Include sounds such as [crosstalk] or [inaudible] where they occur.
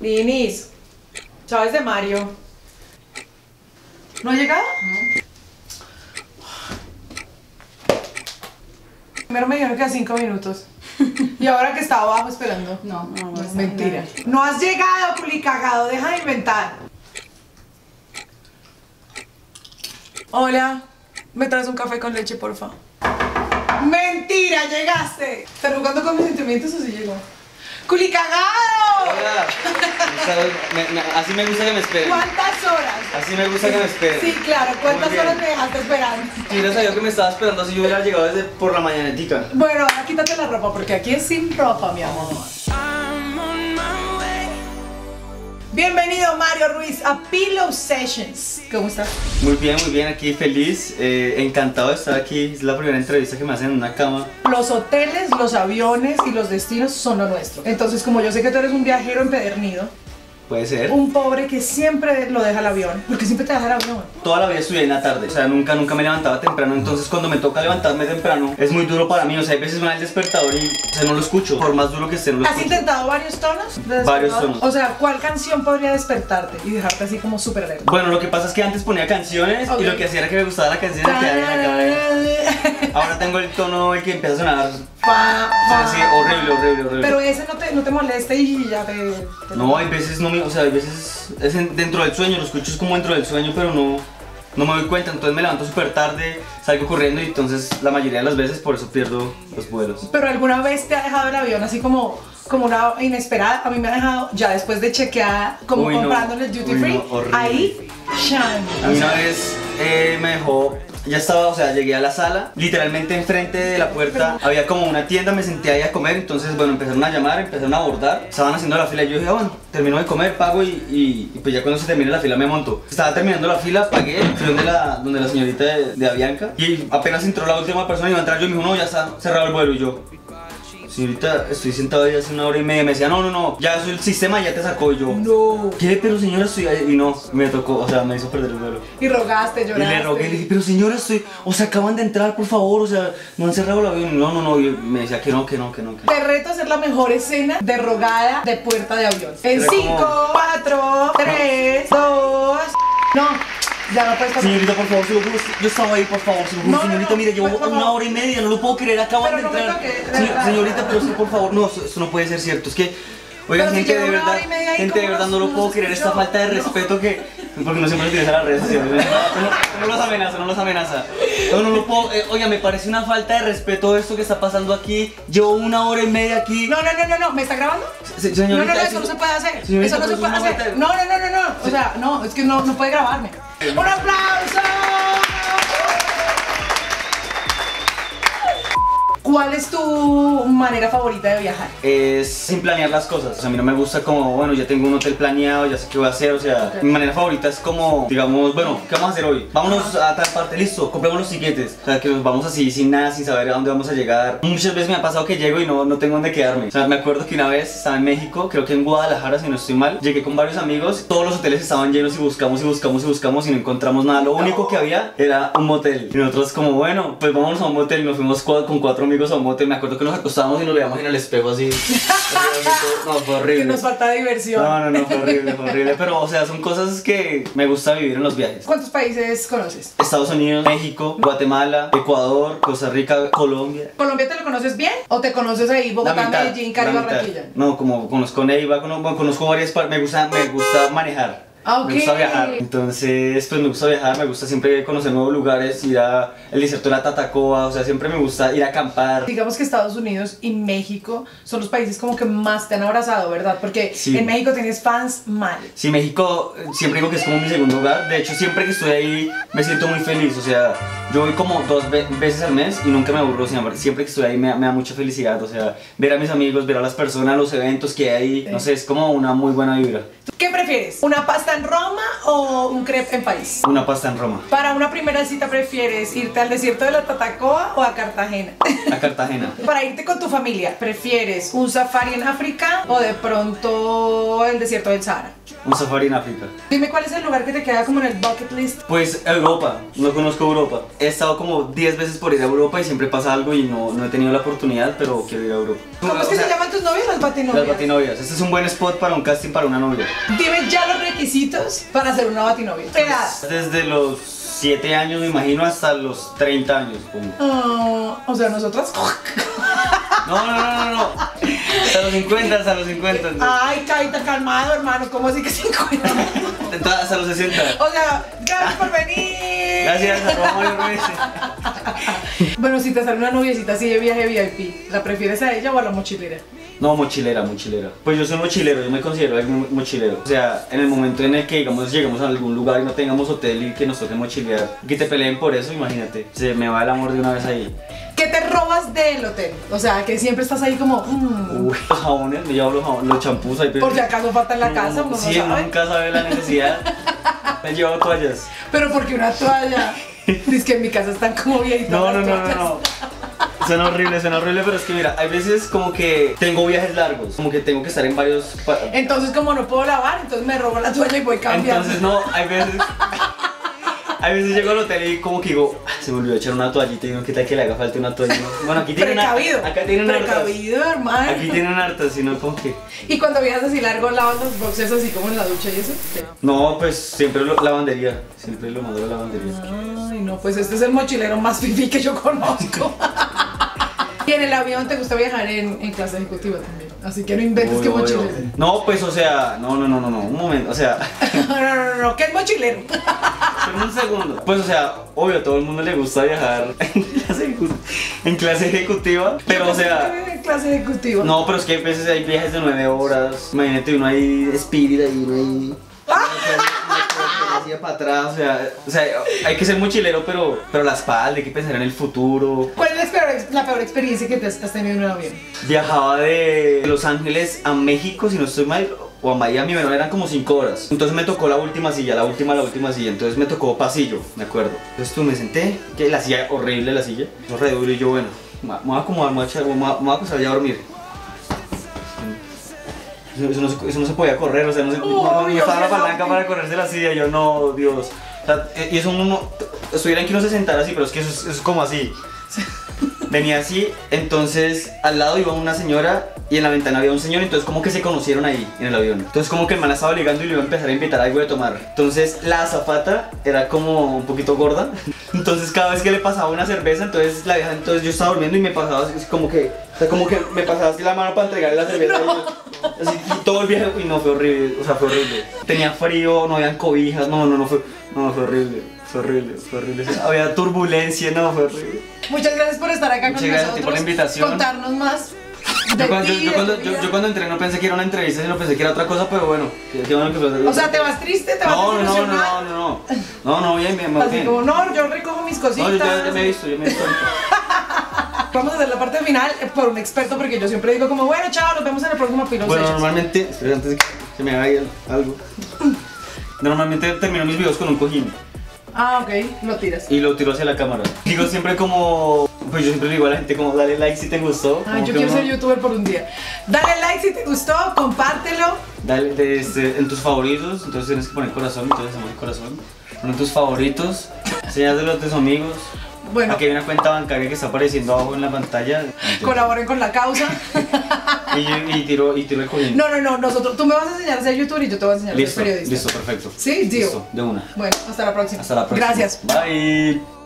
Linis, ¿sabes de Mario? ¿No ha llegado? Primero me dijeron que a cinco minutos. Y ahora que estaba abajo esperando. No, no, no. Es mentira. No has llegado, culicagado, deja de inventar. Hola, ¿me traes un café con leche, porfa? ¡Mentira! ¡Llegaste! ¿Estás jugando con mis sentimientos o si llegó? ¡Culicagado! Hola. Me- me- así me gusta que me esperen. ¿Cuántas horas? Así me gusta que me esperen. Sí, claro, ¿cuántas horas me dejaste esperando? Si hubiera sabido que me estaba esperando así, yo hubiera llegado desde por la mañanetica. Bueno, ahora quítate la ropa porque aquí es sin ropa, mi amor. Bienvenido Mario Ruiz a Pillow Sessions. ¿Cómo estás? Muy bien, muy bien, aquí feliz, eh, encantado de estar aquí. Es la primera entrevista que me hacen en una cama. Los hoteles, los aviones y los destinos son lo nuestro. Entonces, como yo sé que tú eres un viajero empedernido, Puede ser. un pobre que siempre lo deja el avión, porque siempre te deja el avión. Toda la vida estudié en la tarde, o sea, nunca, nunca me levantaba temprano, entonces cuando me toca levantarme temprano es muy duro para mí, o sea, hay veces me da el despertador y o sea, no lo escucho, por más duro que esté, no lo ¿Has escucho. intentado varios tonos? de Varios tonos. O sea, ¿cuál canción podría despertarte y dejarte así como súper alerta? Bueno, lo que pasa es que antes ponía canciones Ok. y lo que hacía era que me gustaba la canción y Ahora tengo el tono el que empieza a sonar, o Pa, sea, pa. sí, horrible, horrible, horrible. Pero ese no te, no te molesta y ya te... te- No, hay veces no me, o sea, hay veces es en- dentro del sueño, lo escucho es como dentro del sueño, pero no, no me doy cuenta, entonces me levanto súper tarde, salgo corriendo y entonces la mayoría de las veces por eso pierdo los vuelos. Pero alguna vez te ha dejado el avión así como, como una inesperada. A mí me ha dejado ya después de chequear, como Uy, no. el duty Uy, free. ahí, Shan. A mí una vez eh, me dejó, ya estaba, o sea, llegué a la sala, literalmente enfrente de la puerta había como una tienda, me senté ahí a comer, entonces bueno, empezaron a llamar, empezaron a abordar, estaban haciendo la fila y yo dije, ah, bueno, termino de comer, pago y, pues ya cuando se termine la fila me monto. Estaba terminando la fila, pagué, fui donde la, donde la señorita de, de Avianca y apenas entró la última persona y iba a entrar yo me dijo, no, ya está cerrado el vuelo y yo... Señorita, estoy sentado ahí hace una hora y media. Me decía, no, no, no, ya el sistema ya te sacó. Y yo, No. ¿qué? Pero señora, estoy ahí. Y no, me tocó, o sea, me hizo perder el vuelo. Y rogaste, Y lloraste. le rogué, le dije, pero señora, estoy, o sea, acaban de entrar, por favor, o sea, no han cerrado el avión. No, no, no, y me decía que no, que no, que no. Que no. Te reto a hacer la mejor escena de rogada de puerta de avión. En Era como- no. Señorita, por favor, se lo juro, yo estaba ahí, por favor, se lo juro, No, no, señorita, no, mire, llevo favor. una hora y media, no lo puedo creer, acaban de no entrar. toque, Señor- señorita, pero sí, por favor, no, eso, eso no puede ser cierto, es que, oigan, si gente, llevo de verdad, gente, de ¿cómo verdad, no lo puedo creer, esta falta de respeto que, porque no siempre utilizan las redes sociales, no, no- no los amenaza, no los amenaza. No, no lo puedo, eh, oiga, me parece una falta de respeto esto que está pasando aquí, llevo una hora y media aquí. No, no, no, no, no, ¿me está grabando? Se- No, Señorita, no, no, eso no se puede hacer. Señorita, Eso no se pero puede hacer. No, no, no, no, no. O sea, no, es que no, no puede grabarme. ¡Un aplauso! ¿Cuál es tu manera favorita de viajar? es sin planear las cosas. O sea, a mí no me gusta como, bueno, ya tengo un hotel planeado, ya sé qué voy a hacer. O sea, Ok. mi manera favorita es como, digamos, bueno, ¿qué vamos a hacer hoy? Vámonos a tal parte, listo, compremos los tiquetes. O sea, que nos vamos así sin nada, sin saber a dónde vamos a llegar. Muchas veces me ha pasado que llego y no, no tengo dónde quedarme. O sea, me acuerdo que una vez estaba en México, creo que en Guadalajara, si no estoy mal, llegué con varios amigos, todos los hoteles estaban llenos y buscamos y buscamos y buscamos y no encontramos nada. Lo único que había era un motel. Y nosotros como, bueno, pues vámonos a un motel. Nos fuimos con cuatro amigos a un motel. Me acuerdo que nos acostábamos y nos veíamos en el espejo así. [laughs] no, fue Que horrible. nos falta diversión. No, no, no, fue horrible, fue horrible. Pero, o sea, son cosas que me gusta vivir en los viajes. ¿Cuántos países conoces? Estados Unidos, México, Guatemala, Ecuador, Costa Rica, Colombia. ¿Colombia te lo conoces bien? ¿O te conoces ahí, Bogotá, mitad, Medellín, Cali. Barranquilla? No, como conozco Neiva, cono- bueno, conozco varias partes. Me gusta, me gusta manejar. Ah, Me gusta viajar. Entonces, pues me gusta viajar, me gusta siempre conocer nuevos lugares, ir a el desierto de la Tatacoa, o sea, siempre me gusta ir a acampar. Digamos que Estados Unidos y México son los países como que más te han abrazado, ¿verdad? Porque Sí. en México tienes fans mal. Sí, México siempre digo que es como mi segundo hogar. De hecho, siempre que estoy ahí me siento muy feliz. O sea, yo voy como dos ve- veces al mes y nunca me aburro siempre. Siempre que estoy ahí me, me da mucha felicidad. O sea, ver a mis amigos, ver a las personas, los eventos que hay ahí. No sé, es como una muy buena vibra. ¿Qué prefieres? ¿Una pasta en Roma o un crepe en París? Una pasta en Roma. Para una primera cita prefieres irte al desierto de la Tatacoa o a Cartagena. A Cartagena. [laughs] Para irte con tu familia, ¿prefieres un safari en África o de pronto el desierto del Sahara? Un safari en África. Dime cuál es el lugar que te queda como en el bucket list. Pues Europa, no conozco Europa. He estado como 10 veces por ir a Europa y siempre pasa algo y no, no he tenido la oportunidad, pero quiero ir a Europa. ¿Cómo es O que sea, se llaman tus novios? Las batinovias. Las batinovias. Este es un buen spot para un casting para una novia. Dime ya requisitos para hacer una batinovia. Edad. Desde los 7 años, me imagino, hasta los 30 años. pongo. Ah, o sea, nosotras. [laughs] No, no, no, no, no. Hasta los 50, hasta los 50. Ay, Caita, calmado, hermano. ¿Cómo así que 50? Entonces, Hasta los 60. O sea, gracias por venir. Gracias. [laughs] Bueno, si te sale una noviecita así de viaje VIP, ¿la prefieres a ella o a la mochilera? No, mochilera, mochilera. Pues yo soy mochilero, yo me considero algún mochilero. O sea, en el momento en el que, digamos, llegamos a algún lugar y no tengamos hotel y que nos toque mochilear, que te peleen por eso, imagínate. Se me va el amor de una vez ahí. ¿Qué te robas del hotel? O sea, que siempre estás ahí como. mm, Uy, los jabones, me llevo los jabones, los champús ahí. pero- por si acaso falta en la casa, uno no Sí, sabe. nunca sabe la necesidad. [laughs] [laughs] Me he llevado toallas. Pero porque una toalla. [laughs] Dice que en mi casa están como viejitas. No, no, no, no, no. Suena horrible, suena horrible, pero es que mira, hay veces como que tengo viajes largos, como que tengo que estar en varios... Entonces, como no puedo lavar, entonces me robo la toalla y voy cambiando. Entonces no, hay veces... [laughs] Hay veces llego al hotel y como que digo, "Ah, se me olvidó echar una toallita y no, ¿qué tal que le haga falta una toalla? Bueno, aquí tienen una-. Acá tienen hartas. Precavido, hermano. Aquí tienen hartas, sino como que... Y cuando viajas así largo, lavas los boxers así como en la ducha y eso. No, pues siempre lo, lavandería, siempre lo mando a la lavandería. Ay, no, pues este es el mochilero más [laughs] fifí que yo conozco. [laughs] y en el avión te gusta viajar en, en clase ejecutiva también. Así que no inventes Uy, que mochilero. No, pues o sea, no, no, no, no, no, un momento, o sea... [laughs] No, no, no, no, ¿qué es mochilero? Un segundo. Pues, o sea, obvio, a todo el mundo le gusta viajar [laughs] en clase, ejecu- en clase ejecutiva. Pero, o sea, En clase ejecutiva. no, pero es que a veces hay viajes de nueve horas. Imagínate uno ahí, Spirit, ahí uno ahí. Hacia para atrás, o sea, o sea, hay que ser mochilero, pero, pero la espalda, hay que pensar en el futuro. ¿Cuál es la peor, la peor experiencia que te has has tenido en un avión? Viajaba de Los Ángeles a México, si no estoy mal, o a Miami, bueno, eran como 5 horas. Entonces me tocó la última silla, la última, la última silla. Entonces me tocó pasillo, me acuerdo. Entonces tú me senté, que la silla, horrible la silla. Yo re duro y yo, bueno, me voy a acomodar, me voy a me me acostar ya a dormir. Eso, eso no, se, eso no se podía correr, o sea, no se no, no, no estaba la palanca para correrse la silla. Yo, no, Dios. O sea, y eso uno no. Estuvieran que uno se sentara así, pero es que eso es, eso es como así. [laughs] Venía así, entonces al lado iba una señora y en la ventana había un señor, entonces como que se conocieron ahí en el avión. Entonces como que el man estaba ligando y le iba a empezar a invitar algo de tomar. Entonces la azafata era como un poquito gorda. [laughs] Entonces cada vez que le pasaba una cerveza, entonces la vieja, entonces yo estaba durmiendo y me pasaba así como que, o sea, como que me pasaba así la mano para entregarle la cerveza. [laughs] y yo- así, y todo el viaje, y no, fue horrible, o sea, fue horrible. Tenía frío, no habían cobijas, no, no, no, fue, no, fue horrible, fue horrible, fue horrible. Había turbulencia, no, fue horrible. Muchas gracias por estar acá Muchas con gracias nosotros. por la invitación. Contarnos más. Yo cuando, ti, yo, yo de cuando, tu yo, vida. yo cuando entré no pensé que era una entrevista, sino pensé que era otra cosa, pero bueno, bueno que fue. O sea, ¿te vas triste? ¿Te vas no, no, no, no, no, no, no, no, bien, bien, bien. Así como, no, yo recojo mis cositas. No, yo me he visto, yo me he visto. Vamos a hacer la parte final eh, por un experto porque yo siempre digo como, bueno, chao, nos vemos en el próximo Pillow Bueno, Sessions. normalmente, antes de que se me haga algo. [laughs] Normalmente termino mis videos con un cojín Ah, ok, lo tiras. y lo tiro hacia la cámara. Digo siempre como, pues yo siempre le digo a la gente como, dale like si te gustó. Ay, yo quiero uno- ser youtuber por un día. Dale like si te gustó, compártelo. Dale este, en tus favoritos, entonces tienes que poner corazón, entonces hacemos el corazón. Pon en tus favoritos, enséñaselo a tus amigos. Bueno, Aquí hay una cuenta bancaria que está apareciendo abajo en la pantalla. colaboren con la causa. [laughs] Y, y tiro, y tiro el cojín. No, no, no, nosotros, tú me vas a enseñar a ser youtuber y yo te voy a enseñar a ser periodista. listo, perfecto. Sí, deal. Listo, de una. Bueno, hasta la próxima. Hasta la próxima. Gracias. Bye.